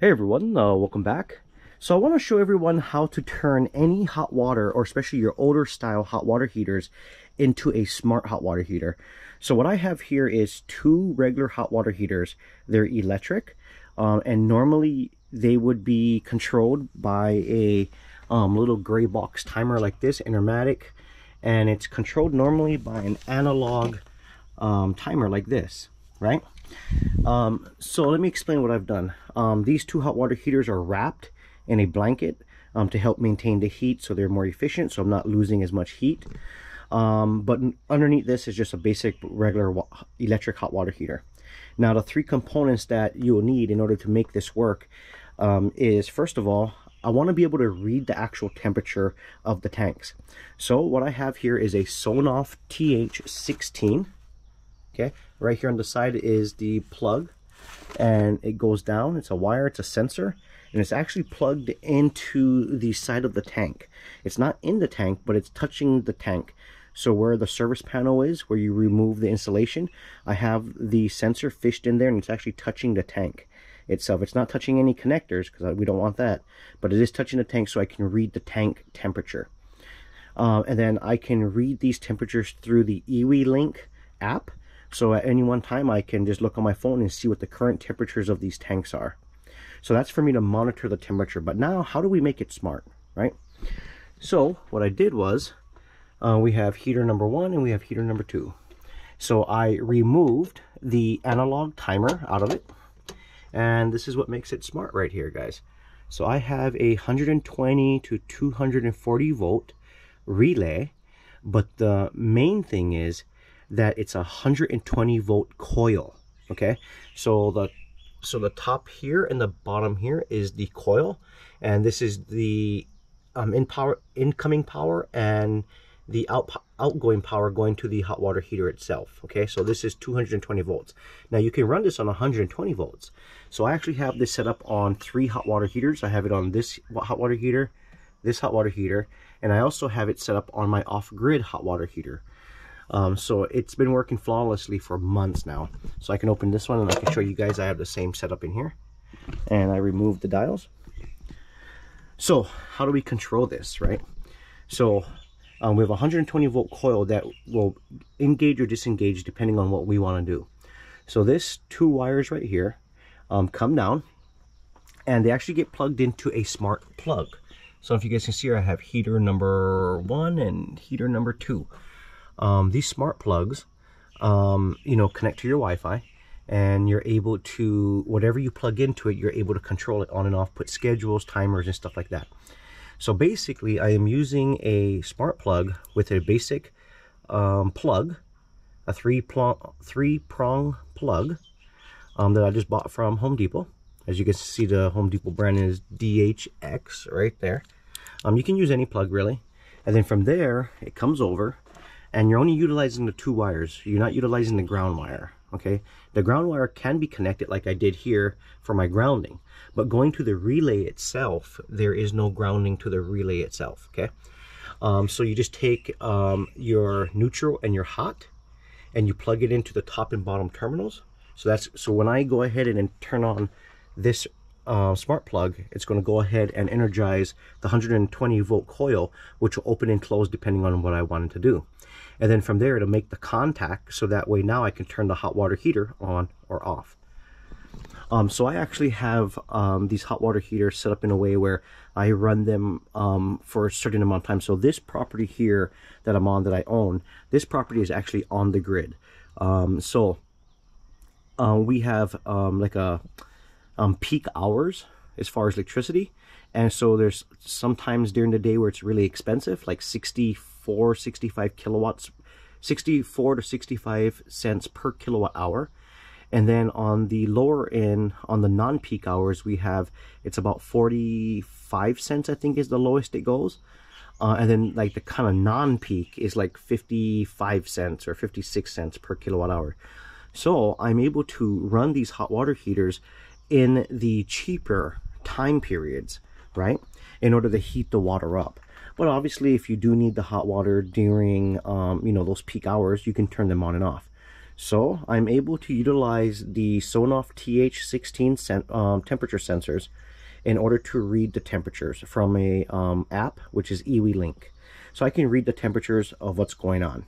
Hey everyone, uh, welcome back. So I want to show everyone how to turn any hot water, or especially your older style hot water heaters, into a smart hot water heater. So what I have here is two regular hot water heaters. They're electric, um, and normally they would be controlled by a um, little gray box timer like this, Intermatic, and it's controlled normally by an analog um, timer like this, right? Um, so let me explain what I've done. Um, these two hot water heaters are wrapped in a blanket um, to help maintain the heat so they're more efficient so I'm not losing as much heat. Um, but underneath this is just a basic regular electric hot water heater. Now the three components that you will need in order to make this work um, is first of all, I want to be able to read the actual temperature of the tanks. So what I have here is a Sonoff TH16. Okay, right here on the side is the plug and it goes down. It's a wire, it's a sensor and it's actually plugged into the side of the tank. It's not in the tank, but it's touching the tank. So where the service panel is, where you remove the insulation, I have the sensor fished in there and it's actually touching the tank itself. It's not touching any connectors because we don't want that, but it is touching the tank so I can read the tank temperature. Um, and then I can read these temperatures through the EWeLink app. So at any one time, I can just look on my phone and see what the current temperatures of these tanks are. So that's for me to monitor the temperature. But now, how do we make it smart, right? So what I did was, uh, we have heater number one and we have heater number two. So I removed the analog timer out of it. And this is what makes it smart right here, guys. So I have a 120 to 240 volt relay. But the main thing is that it's a 120 volt coil. Okay, so the so the top here and the bottom here is the coil and this is the um, in power incoming power and the out, outgoing power going to the hot water heater itself okay? So this is 220 volts. Now you can run this on 120 volts. So I actually have this set up on three hot water heaters. I have it on this hot water heater this hot water heater and I also have it set up on my off-grid hot water heater um, so it's been working flawlessly for months now. So I can open this one and I can show you guys I have the same setup in here. And I removed the dials. So how do we control this, right? So um, we have a 120 volt coil that will engage or disengage depending on what we want to do. So this two wires right here um, come down and they actually get plugged into a smart plug. So if you guys can see here, I have heater number one and heater number two um, these smart plugs, um, you know, connect to your Wi-Fi and you're able to, whatever you plug into it, you're able to control it on and off, put schedules, timers, and stuff like that. So basically, I am using a smart plug with a basic um, plug, a three-prong three prong plug um, that I just bought from Home Depot. As you can see, the Home Depot brand is DHX right there. Um, you can use any plug really. And then from there, it comes over and you're only utilizing the two wires. You're not utilizing the ground wire, okay? The ground wire can be connected like I did here for my grounding, but going to the relay itself, there is no grounding to the relay itself, okay? Um, so you just take um, your neutral and your hot, and you plug it into the top and bottom terminals. So that's so when I go ahead and turn on this uh, smart plug, it's going to go ahead and energize the 120 volt coil, which will open and close depending on what I wanted to do. And then from there, it'll make the contact so that way now I can turn the hot water heater on or off. Um, so I actually have um, these hot water heaters set up in a way where I run them um, for a certain amount of time. So this property here that I'm on that I own, this property is actually on the grid. Um, so uh, we have um, like a um, peak hours as far as electricity. And so there's sometimes during the day where it's really expensive, like 64, 65 kilowatts, 64 to 65 cents per kilowatt hour. And then on the lower end, on the non-peak hours, we have, it's about 45 cents, I think is the lowest it goes. Uh, and then like the kind of non-peak is like 55 cents or 56 cents per kilowatt hour. So I'm able to run these hot water heaters in the cheaper time periods, right? In order to heat the water up. But obviously, if you do need the hot water during, um, you know, those peak hours, you can turn them on and off. So I'm able to utilize the Sonoff TH16 um, temperature sensors in order to read the temperatures from a um, app, which is EWeLink. So I can read the temperatures of what's going on.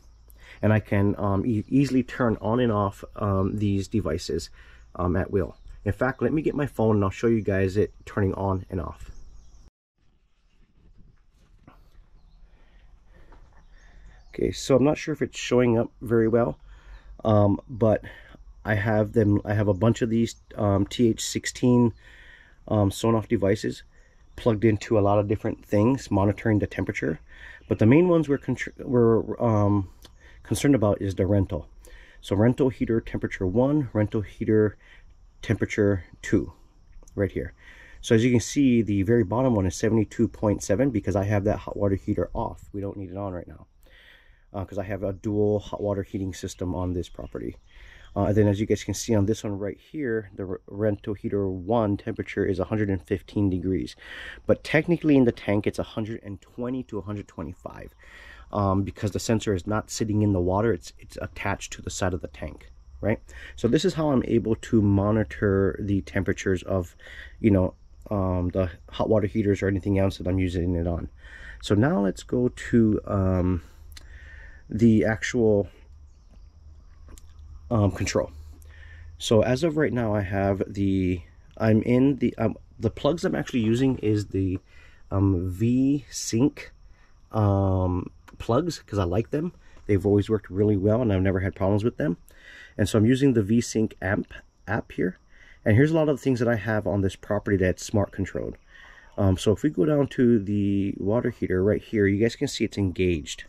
And I can um, e easily turn on and off um, these devices um, at will. In fact, let me get my phone and I'll show you guys it turning on and off. Okay, so I'm not sure if it's showing up very well, um, but I have them. I have a bunch of these um, TH16 um, Sonoff devices plugged into a lot of different things, monitoring the temperature. But the main ones we're, we're um, concerned about is the rental. So rental heater temperature 1, rental heater temperature 2, right here. So as you can see, the very bottom one is 72.7 because I have that hot water heater off. We don't need it on right now because uh, I have a dual hot water heating system on this property. Uh, and then as you guys can see on this one right here, the rental heater 1 temperature is 115 degrees. But technically in the tank, it's 120 to 125 um, because the sensor is not sitting in the water, it's, it's attached to the side of the tank, right? So this is how I'm able to monitor the temperatures of, you know, um, the hot water heaters or anything else that I'm using it on. So now let's go to um, the actual um, control. So as of right now, I have the, I'm in the, um, the plugs I'm actually using is the um, VeSync um, plugs because I like them. They've always worked really well and I've never had problems with them. And so I'm using the VeSync amp app here. And here's a lot of the things that I have on this property that's smart controlled. Um, so if we go down to the water heater right here, you guys can see it's engaged.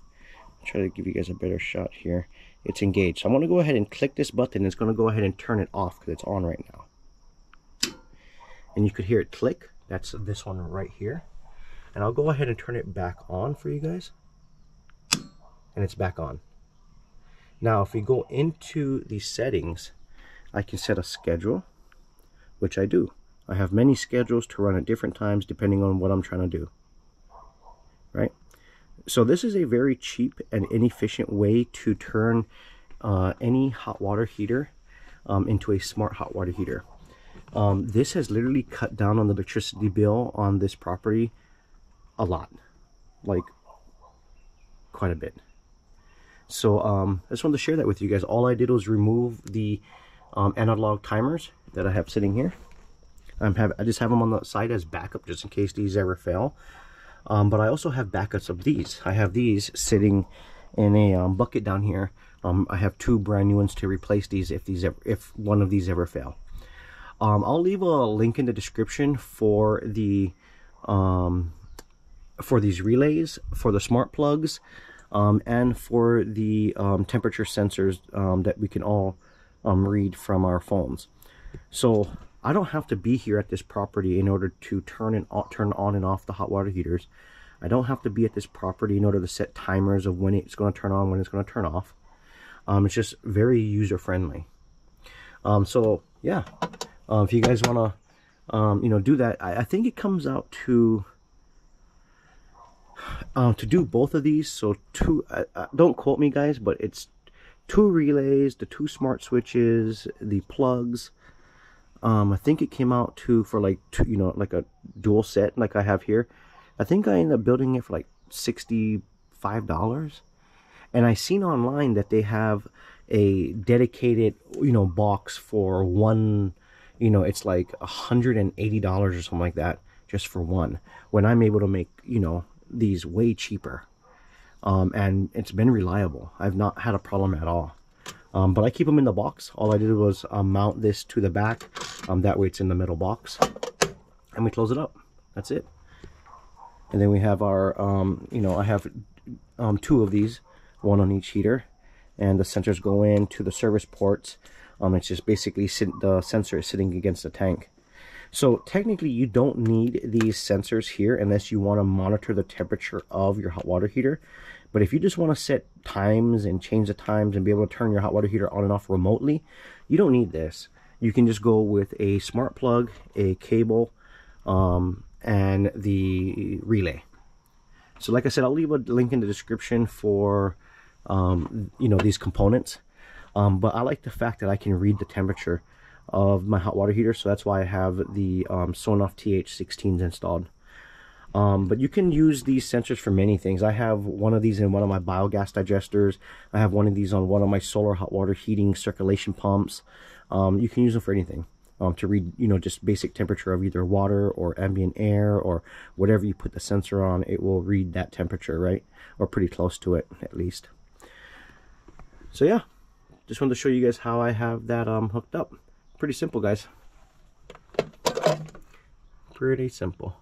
Try to give you guys a better shot here it's engaged. So I'm going to go ahead and click this button. It's going to go ahead and turn it off because it's on right now. And you could hear it click. That's this one right here. And I'll go ahead and turn it back on for you guys. And it's back on. Now, if we go into the settings, I can set a schedule, which I do. I have many schedules to run at different times depending on what I'm trying to do. Right? So this is a very cheap and inefficient way to turn uh, any hot water heater um, into a smart hot water heater. Um, this has literally cut down on the electricity bill on this property a lot, like quite a bit. So um, I just wanted to share that with you guys. All I did was remove the um, analog timers that I have sitting here. I'm have, I just have them on the side as backup just in case these ever fail. Um, but I also have backups of these. I have these sitting in a um, bucket down here. Um, I have two brand new ones to replace these if these ever, if one of these ever fail. Um, I'll leave a link in the description for the um, for these relays, for the smart plugs, um, and for the temperature sensors that we can all read from our phones. So I don't have to be here at this property in order to turn and turn on and off the hot water heaters. I don't have to be at this property in order to set timers of when it's going to turn on, when it's going to turn off. Um, it's just very user friendly. Um, so yeah, uh, if you guys want to, um, you know, do that, I, I, think it comes out to um, to do both of these. So two, uh, uh, don't quote me guys, but it's two relays, the two smart switches, the plugs, um, I think it came out to for like two, you know like a dual set like I have here. I think I ended up building it for like sixty five dollars, and I seen online that they have a dedicated you know box for one. You know it's like hundred and eighty dollars or something like that just for one. When I'm able to make you know these way cheaper, um, and it's been reliable. I've not had a problem at all. Um, but I keep them in the box. All I did was um, mount this to the back. Um, that way it's in the middle box. And we close it up. That's it. And then we have our, um, you know, I have um, two of these, one on each heater. And the sensors go into the service ports. Um, it's just basically the sensor is sitting against the tank. So technically you don't need these sensors here unless you want to monitor the temperature of your hot water heater. But if you just want to set times and change the times and be able to turn your hot water heater on and off remotely, you don't need this. You can just go with a smart plug, a cable, um, and the relay. So like I said, I'll leave a link in the description for, um, you know, these components. Um, but I like the fact that I can read the temperature of my hot water heater. So that's why I have the um, Sonoff TH16s installed. Um, but you can use these sensors for many things. I have one of these in one of my biogas digesters. I have one of these on one of my solar hot water heating circulation pumps. Um, you can use them for anything. Um, to read, you know, just basic temperature of either water or ambient air or whatever you put the sensor on, it will read that temperature, right? Or pretty close to it, at least. So yeah, just wanted to show you guys how I have that um, hooked up. Pretty simple, guys. Pretty simple.